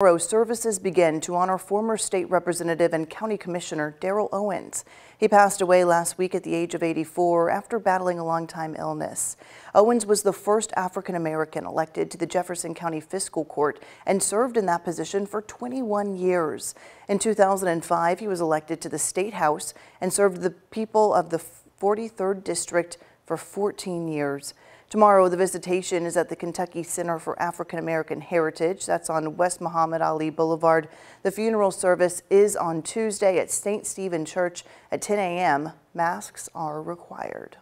Tomorrow, services begin to honor former state representative and county commissioner Darryl Owens. He passed away last week at the age of 84 after battling a long-time illness. Owens was the first African American elected to the Jefferson County Fiscal Court and served in that position for 21 years. In 2005, he was elected to the State House and served the people of the 43rd District for 14 years. Tomorrow, the visitation is at the Kentucky Center for African American Heritage. That's on West Muhammad Ali Boulevard. The funeral service is on Tuesday at St. Stephen Church at 10 a.m. Masks are required.